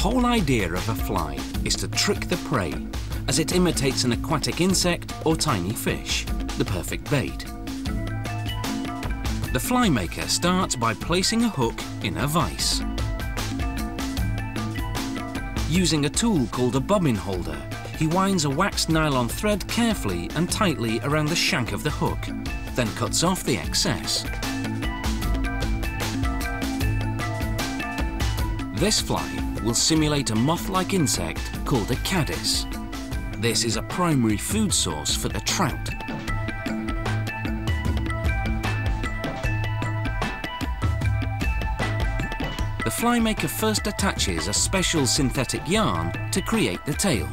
whole idea of a fly is to trick the prey, as it imitates an aquatic insect or tiny fish, the perfect bait. The fly maker starts by placing a hook in a vise. Using a tool called a bobbin holder, he winds a waxed nylon thread carefully and tightly around the shank of the hook, then cuts off the excess. This fly will simulate a moth-like insect called a caddis. This is a primary food source for the trout. The fly maker first attaches a special synthetic yarn to create the tail.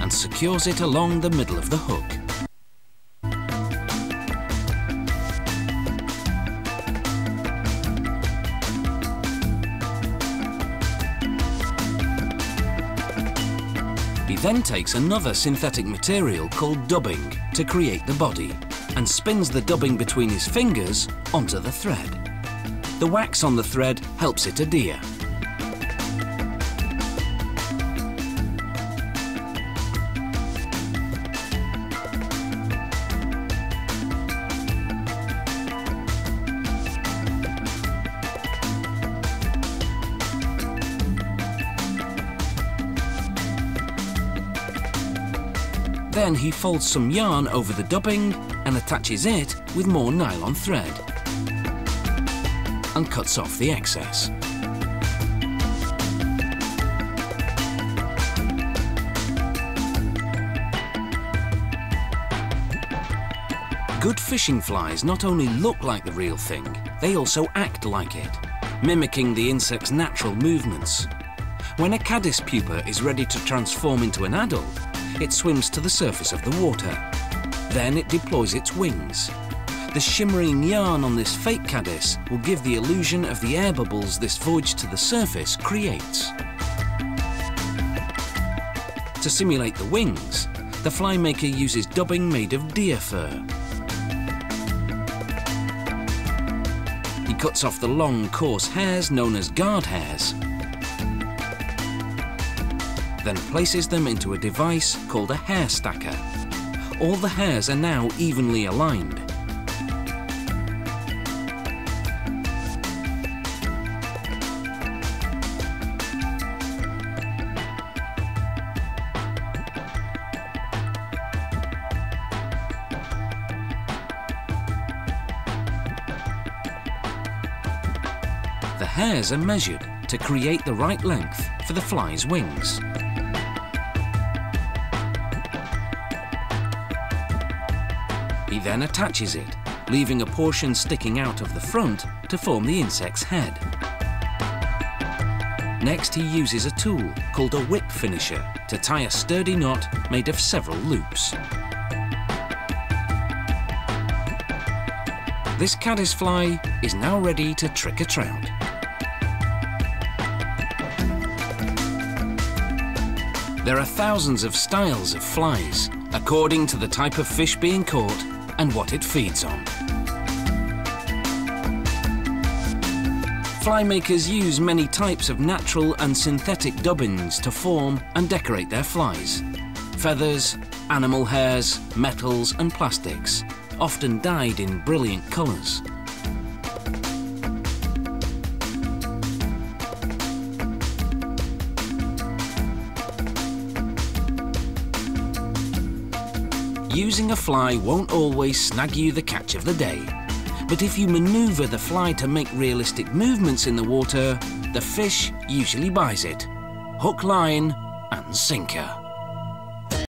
and secures it along the middle of the hook. He then takes another synthetic material called dubbing to create the body and spins the dubbing between his fingers onto the thread. The wax on the thread helps it adhere. Then he folds some yarn over the dubbing and attaches it with more nylon thread and cuts off the excess. Good fishing flies not only look like the real thing, they also act like it, mimicking the insect's natural movements. When a caddis pupa is ready to transform into an adult, it swims to the surface of the water. Then it deploys its wings. The shimmering yarn on this fake caddis will give the illusion of the air bubbles this voyage to the surface creates. To simulate the wings, the fly maker uses dubbing made of deer fur. He cuts off the long, coarse hairs known as guard hairs then places them into a device called a hair stacker. All the hairs are now evenly aligned. The hairs are measured to create the right length for the fly's wings. He then attaches it, leaving a portion sticking out of the front to form the insect's head. Next, he uses a tool called a whip finisher to tie a sturdy knot made of several loops. This caddisfly is now ready to trick a trout. There are thousands of styles of flies, according to the type of fish being caught and what it feeds on. Fly makers use many types of natural and synthetic dubbings to form and decorate their flies. Feathers, animal hairs, metals and plastics, often dyed in brilliant colours. Using a fly won't always snag you the catch of the day. But if you maneuver the fly to make realistic movements in the water, the fish usually buys it. Hook, line and sinker.